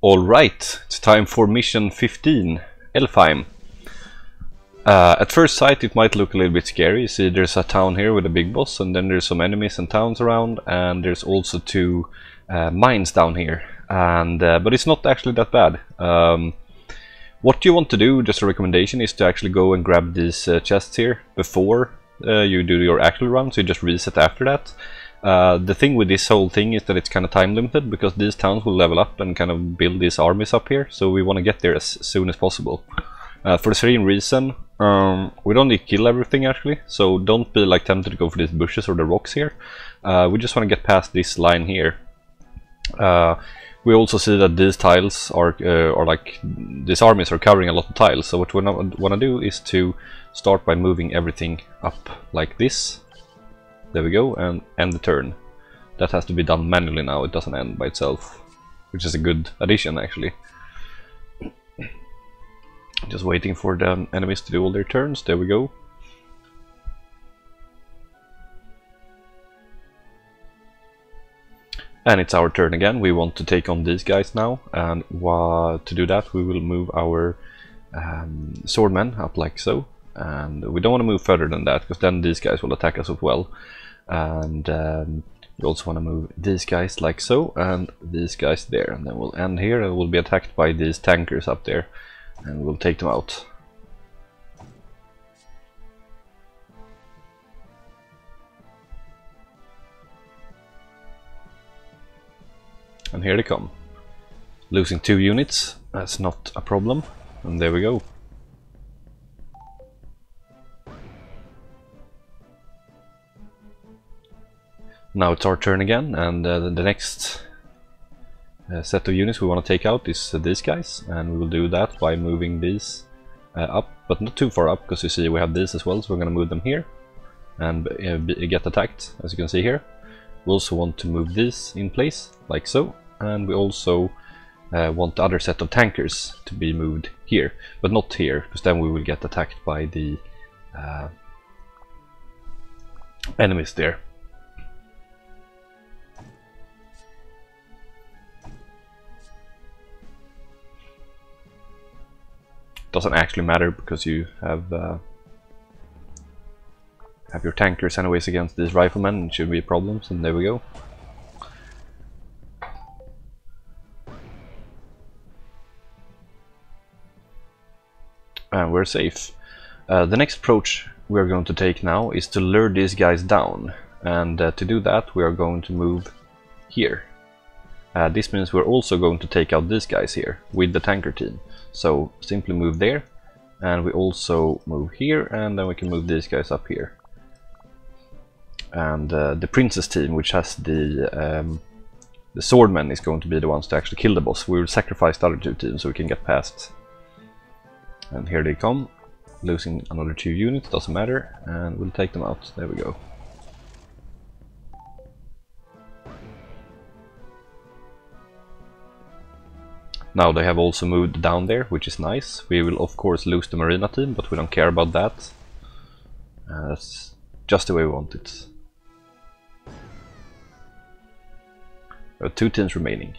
Alright, it's time for mission 15, Elfheim. Uh, at first sight it might look a little bit scary, you see there's a town here with a big boss and then there's some enemies and towns around and there's also two uh, mines down here. And uh, But it's not actually that bad. Um, what you want to do, just a recommendation, is to actually go and grab these uh, chests here before uh, you do your actual run, so you just reset after that. Uh, the thing with this whole thing is that it's kind of time limited because these towns will level up and kind of build these armies up here, so we want to get there as soon as possible. Uh, for the same reason, um, we don't need to kill everything actually, so don't be like tempted to go for these bushes or the rocks here. Uh, we just want to get past this line here. Uh, we also see that these tiles are, uh, are like, these armies are covering a lot of tiles, so what we want to do is to start by moving everything up like this. There we go, and end the turn. That has to be done manually now, it doesn't end by itself, which is a good addition actually. Just waiting for the enemies to do all their turns, there we go. And it's our turn again, we want to take on these guys now, and to do that we will move our um, swordmen up like so. And we don't want to move further than that, because then these guys will attack us as well. And um, we also want to move these guys like so, and these guys there. And then we'll end here, and we'll be attacked by these tankers up there, and we'll take them out. And here they come. Losing two units, that's not a problem. And there we go. Now it's our turn again, and uh, the next uh, set of units we want to take out is uh, these guys, and we will do that by moving these uh, up, but not too far up, because you see we have these as well, so we're going to move them here and uh, get attacked, as you can see here. We also want to move these in place, like so, and we also uh, want the other set of tankers to be moved here, but not here, because then we will get attacked by the enemies there. Doesn't actually matter because you have uh, have your tankers anyways against these riflemen, it shouldn't be problems, and there we go. And we're safe. Uh, the next approach we're going to take now is to lure these guys down, and uh, to do that we are going to move here. Uh, this means we're also going to take out these guys here with the tanker team. So simply move there, and we also move here, and then we can move these guys up here and uh, the princess team which has the um, the swordmen is going to be the ones to actually kill the boss. We will sacrifice the other two teams so we can get past. And here they come, losing another two units, doesn't matter, and we'll take them out. There we go. Now they have also moved down there, which is nice. We will of course lose the marina team, but we don't care about that. Uh, that's just the way we want it. There are two teams remaining.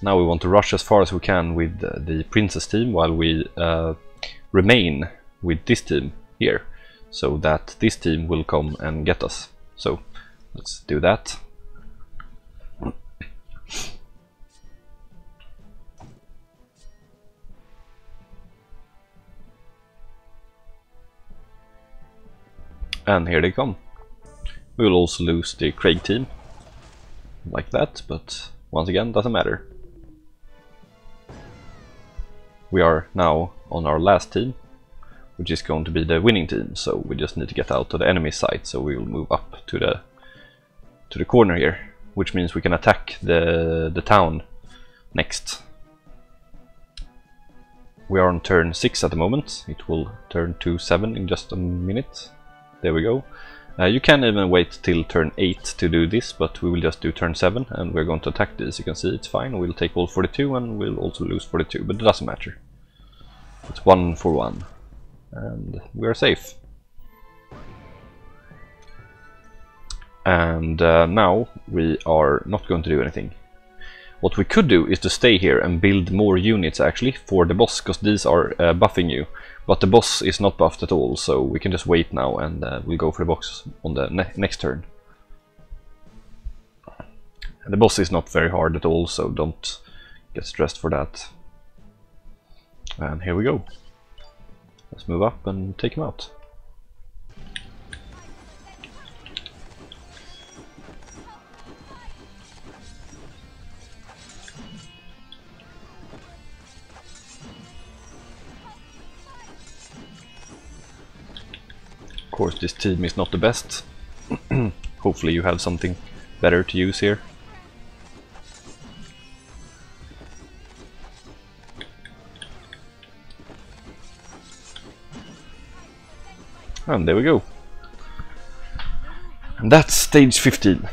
Now we want to rush as far as we can with uh, the princess team while we uh, remain with this team here so that this team will come and get us. So let's do that. And here they come. We will also lose the Craig team like that, but once again, doesn't matter. We are now on our last team, which is going to be the winning team, so we just need to get out to the enemy side, so we will move up to the to the corner here, which means we can attack the, the town next. We are on turn 6 at the moment, it will turn to 7 in just a minute. There we go. Uh, you can even wait till turn 8 to do this, but we will just do turn 7 and we're going to attack this. You can see it's fine, we'll take all 42 and we'll also lose 42, but it doesn't matter. It's 1 for 1. And we're safe. And uh, now we are not going to do anything. What we could do is to stay here and build more units actually for the boss, because these are uh, buffing you. But the boss is not buffed at all, so we can just wait now and uh, we'll go for the box on the ne next turn. And the boss is not very hard at all, so don't get stressed for that. And here we go. Let's move up and take him out. Course this team is not the best. Hopefully you have something better to use here. And there we go. And that's stage 15.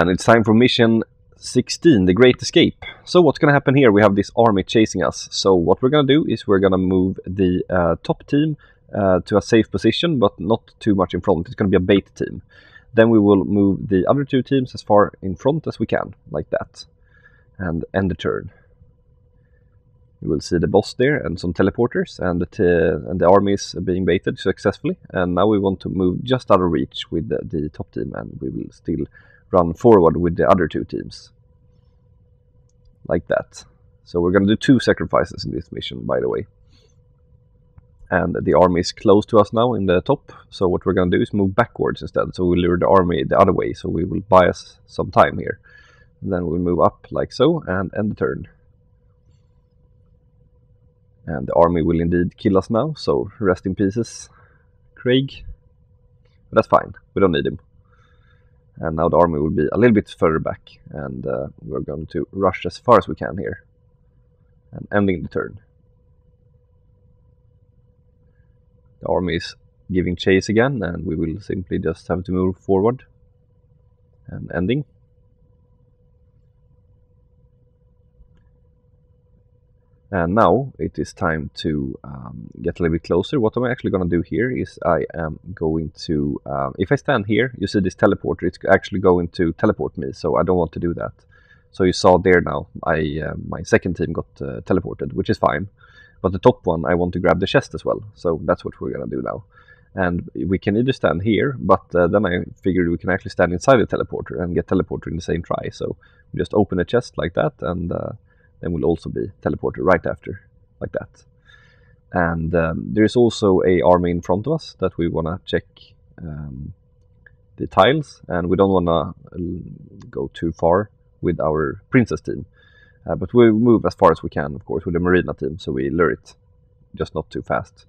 And it's time for mission 16, the Great Escape. So what's going to happen here? We have this army chasing us. So what we're going to do is we're going to move the uh, top team uh, to a safe position, but not too much in front. It's going to be a bait team. Then we will move the other two teams as far in front as we can, like that. And end the turn. You will see the boss there and some teleporters, and the, and the army is being baited successfully. And now we want to move just out of reach with the, the top team, and we will still run forward with the other two teams. Like that. So we're going to do two sacrifices in this mission, by the way. And the army is close to us now in the top. So what we're going to do is move backwards instead. So we'll lure the army the other way. So we will buy us some time here. And then we'll move up like so and end the turn. And the army will indeed kill us now. So rest in pieces, Craig. But that's fine. We don't need him and now the army will be a little bit further back and uh, we're going to rush as far as we can here and ending the turn. The army is giving chase again and we will simply just have to move forward and ending. And now it is time to um, get a little bit closer. What I'm actually going to do here is I am going to, um, if I stand here, you see this teleporter, it's actually going to teleport me, so I don't want to do that. So you saw there now, I uh, my second team got uh, teleported, which is fine. But the top one, I want to grab the chest as well, so that's what we're going to do now. And we can either stand here, but uh, then I figured we can actually stand inside the teleporter and get teleported in the same try. So just open the chest like that and then will also be teleported right after, like that. And um, there is also a army in front of us that we want to check um, the tiles, and we don't want to uh, go too far with our princess team. Uh, but we move as far as we can, of course, with the marina team, so we lure it, just not too fast.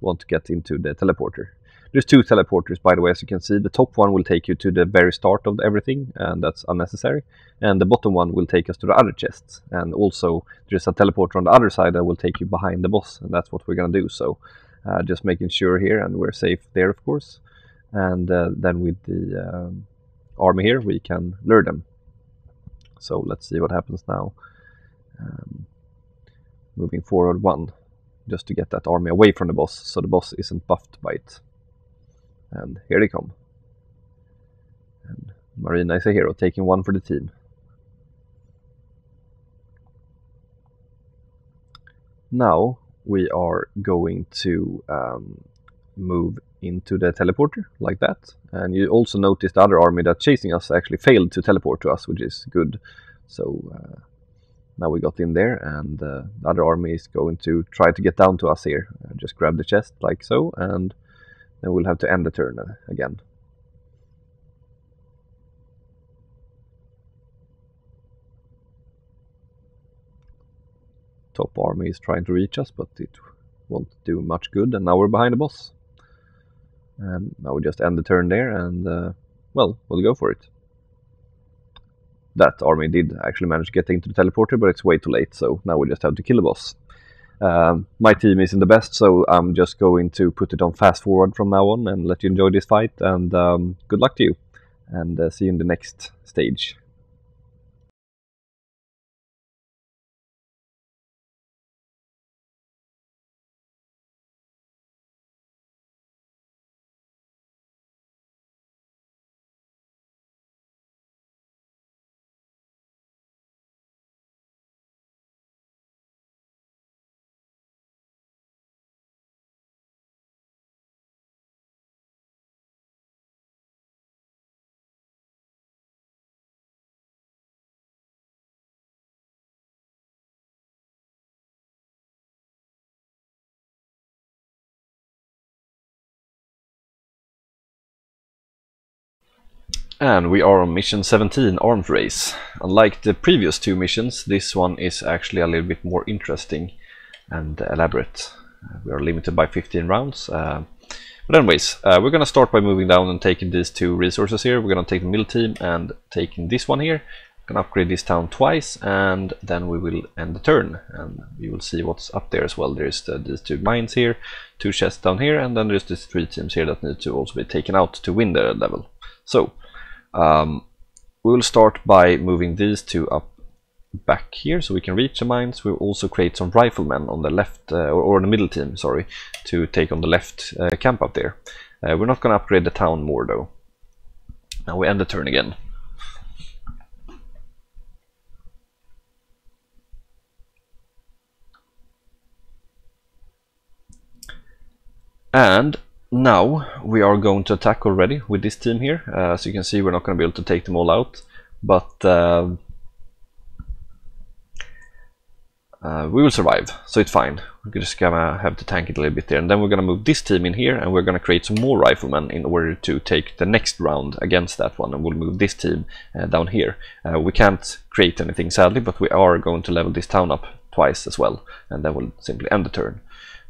We want to get into the teleporter. There's two teleporters, by the way, as you can see. The top one will take you to the very start of everything, and that's unnecessary. And the bottom one will take us to the other chests. And also, there's a teleporter on the other side that will take you behind the boss, and that's what we're going to do. So, uh, just making sure here, and we're safe there, of course. And uh, then with the um, army here, we can lure them So let's see what happens now. Um, moving forward one, just to get that army away from the boss, so the boss isn't buffed by it. And here they come. And Marina is a hero, taking one for the team. Now we are going to um, move into the teleporter like that. And you also notice the other army that's chasing us actually failed to teleport to us, which is good. So uh, now we got in there and uh, the other army is going to try to get down to us here. Uh, just grab the chest like so and then we'll have to end the turn again. Top army is trying to reach us but it won't do much good and now we're behind the boss. And now we just end the turn there and uh, well, we'll go for it. That army did actually manage to get into the teleporter but it's way too late so now we just have to kill the boss. Um, my team isn't the best so I'm just going to put it on fast forward from now on and let you enjoy this fight and um, good luck to you and uh, see you in the next stage. And we are on mission 17, Arms Race. Unlike the previous two missions, this one is actually a little bit more interesting and elaborate. We are limited by 15 rounds. Uh, but anyways, uh, we're gonna start by moving down and taking these two resources here. We're gonna take the middle team and taking this one here. Gonna upgrade this town twice and then we will end the turn and we will see what's up there as well. There's the, these two mines here, two chests down here and then there's these three teams here that need to also be taken out to win the level. So um, we will start by moving these two up back here so we can reach the mines. We'll also create some riflemen on the left, uh, or, or, the middle team, sorry, to take on the left uh, camp up there. Uh, we're not going to upgrade the town more though. Now we end the turn again. And now we are going to attack already with this team here. Uh, as you can see, we're not going to be able to take them all out, but uh, uh, we will survive, so it's fine. We're just gonna have to tank it a little bit there, and then we're gonna move this team in here, and we're gonna create some more riflemen in order to take the next round against that one, and we'll move this team uh, down here. Uh, we can't create anything sadly, but we are going to level this town up twice as well, and then we'll simply end the turn.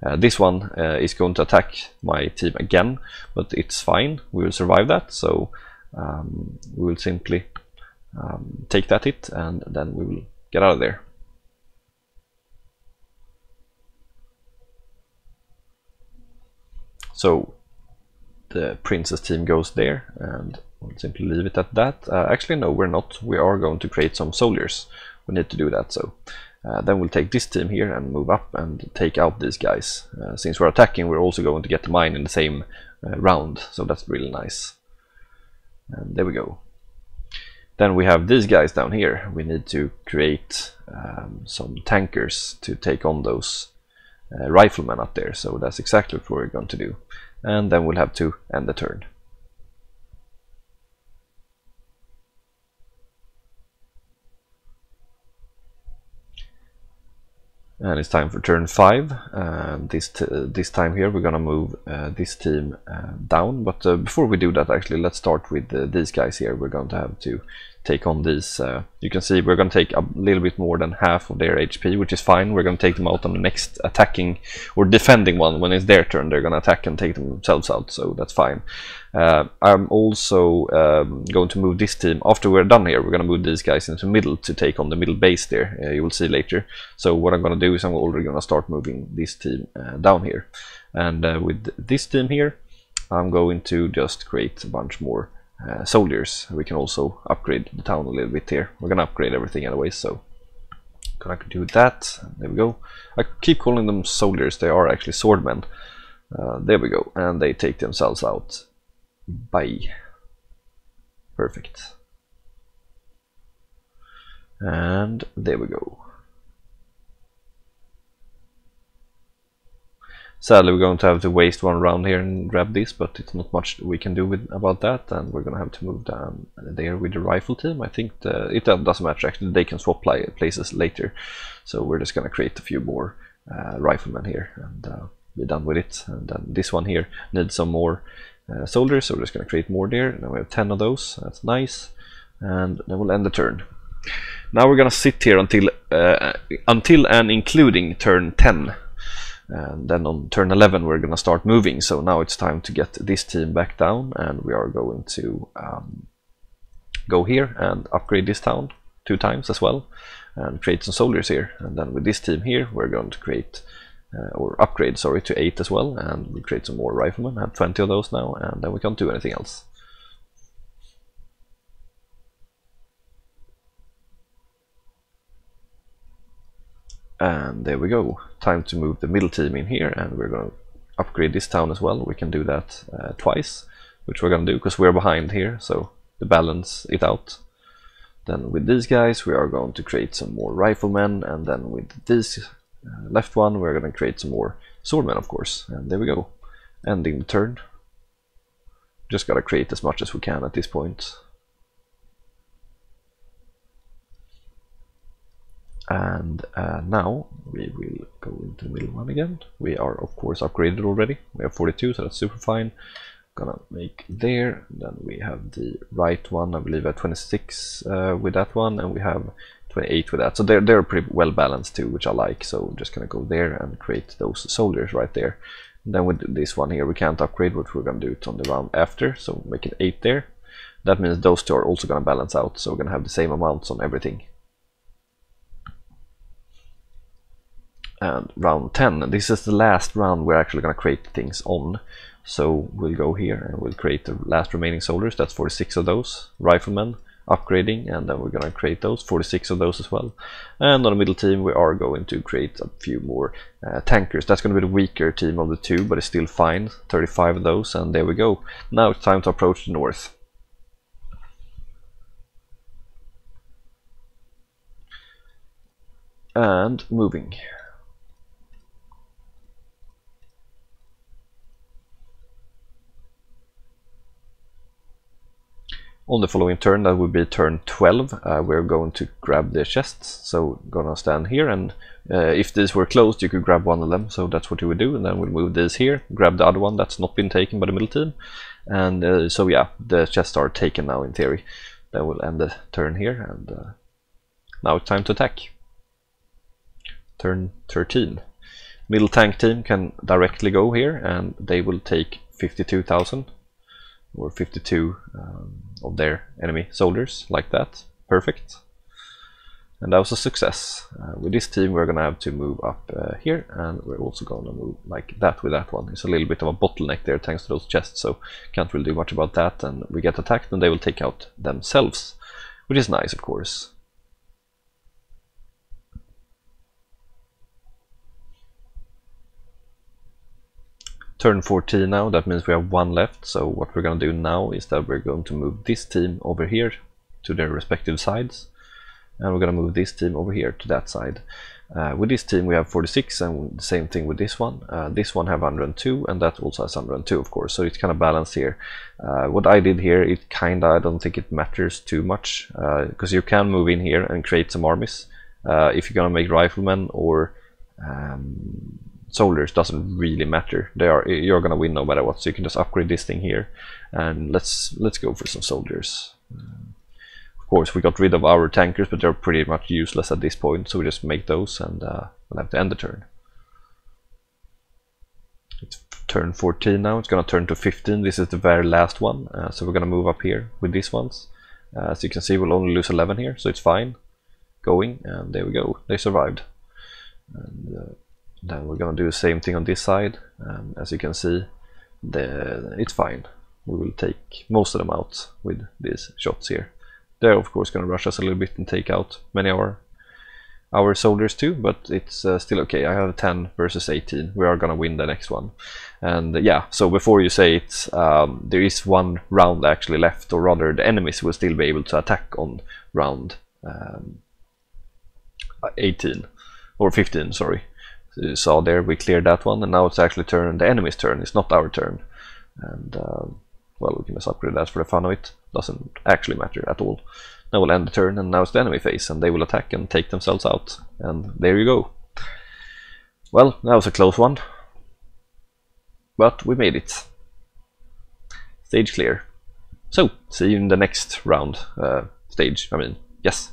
Uh, this one uh, is going to attack my team again, but it's fine. We will survive that, so um, we will simply um, take that hit and then we will get out of there. So the princess team goes there and we'll simply leave it at that. Uh, actually no, we're not. We are going to create some soldiers. We need to do that, so uh, then we'll take this team here and move up and take out these guys. Uh, since we're attacking, we're also going to get the mine in the same uh, round, so that's really nice. And there we go. Then we have these guys down here. We need to create um, some tankers to take on those uh, riflemen up there, so that's exactly what we're going to do. And then we'll have to end the turn. And it's time for turn five. And this this time here we're gonna move uh, this team uh, down. But uh, before we do that actually let's start with uh, these guys here. We're going to have to take on these uh, you can see we're going to take a little bit more than half of their HP which is fine. We're going to take them out on the next attacking or defending one. When it's their turn they're going to attack and take themselves out so that's fine. Uh, I'm also um, going to move this team after we're done here. We're going to move these guys into middle to take on the middle base there. Uh, you will see later. So what I'm going to do is I'm already going to start moving this team uh, down here. And uh, with this team here I'm going to just create a bunch more uh, soldiers. We can also upgrade the town a little bit here. We're gonna upgrade everything anyway, so gonna do that. There we go. I keep calling them soldiers. They are actually swordmen. Uh, there we go, and they take themselves out. Bye. Perfect. And there we go. Sadly, we're going to have to waste one round here and grab this, but it's not much we can do with about that, and we're going to have to move down there with the rifle team. I think the, it doesn't matter actually; they can swap places later. So we're just going to create a few more uh, riflemen here and uh, be done with it. And then this one here needs some more uh, soldiers, so we're just going to create more there. Now we have 10 of those. That's nice, and then we'll end the turn. Now we're going to sit here until uh, until and including turn 10 and then on turn 11 we're gonna start moving. So now it's time to get this team back down and we are going to um, go here and upgrade this town two times as well and create some soldiers here. And then with this team here we're going to create uh, or upgrade sorry to 8 as well and we create some more riflemen. Have 20 of those now and then we can't do anything else and there we go. Time to move the middle team in here and we're going to upgrade this town as well. We can do that uh, twice which we're going to do because we're behind here so to balance it out. Then with these guys we are going to create some more riflemen and then with this uh, left one we're going to create some more swordmen of course. And there we go. Ending the turn. Just gotta create as much as we can at this point and uh, now we will go into the middle one again. We are of course upgraded already. We have 42 so that's super fine. Gonna make there. Then we have the right one I believe at 26 uh, with that one. And we have 28 with that. So they're, they're pretty well balanced too which I like. So I'm just gonna go there and create those soldiers right there. And then with this one here we can't upgrade what we're gonna do it on the round after. So make it 8 there. That means those two are also gonna balance out. So we're gonna have the same amounts on everything and round 10 this is the last round we're actually going to create things on. So we'll go here and we'll create the last remaining soldiers. That's 46 of those. Riflemen upgrading and then we're going to create those. 46 of those as well. And on the middle team we are going to create a few more uh, tankers. That's going to be the weaker team of the two but it's still fine. 35 of those and there we go. Now it's time to approach the north. And moving on the following turn that would be turn 12 uh, we're going to grab the chests so gonna stand here and uh, if these were closed you could grab one of them. So that's what you would do and then we'll move this here grab the other one that's not been taken by the middle team. And uh, so yeah the chests are taken now in theory. Then we'll end the turn here and uh, now it's time to attack. Turn 13 middle tank team can directly go here and they will take 52,000 or 52 um, of their enemy soldiers like that. Perfect. And that was a success. Uh, with this team we're gonna have to move up uh, here and we're also gonna move like that with that one. It's a little bit of a bottleneck there thanks to those chests so can't really do much about that. And we get attacked and they will take out themselves which is nice of course turn 14 now, that means we have one left. So what we're going to do now is that we're going to move this team over here to their respective sides. And we're going to move this team over here to that side. Uh, with this team we have 46 and the same thing with this one. Uh, this one have 102 and that also has 102 of course, so it's kind of balanced here. Uh, what I did here, it kinda, I don't think it matters too much, because uh, you can move in here and create some armies. Uh, if you're gonna make riflemen or um, soldiers doesn't really matter. They are you're gonna win no matter what. So you can just upgrade this thing here, and let's let's go for some soldiers. Of course, we got rid of our tankers, but they're pretty much useless at this point. So we just make those, and uh, we'll have to end the turn. It's turn 14 now. It's gonna turn to 15. This is the very last one, uh, so we're gonna move up here with these ones. Uh, as you can see, we'll only lose 11 here, so it's fine. Going, and there we go. They survived. And, uh, then we're gonna do the same thing on this side and as you can see the, it's fine we will take most of them out with these shots here. They're of course to rush us a little bit and take out many of our, our soldiers too, but it's uh, still okay. I have 10 versus 18. We are to win the next one. And uh, yeah, so before you say it, um, there is one round actually left, or rather the enemies will still be able to attack on round um, 18 or 15 sorry so you saw there we cleared that one and now it's actually turn the enemy's turn it's not our turn. And um, well we can just upgrade that for the fun of it doesn't actually matter at all. Now we'll end the turn and now it's the enemy phase and they will attack and take themselves out and there you go. Well that was a close one but we made it. Stage clear. So see you in the next round uh, stage I mean yes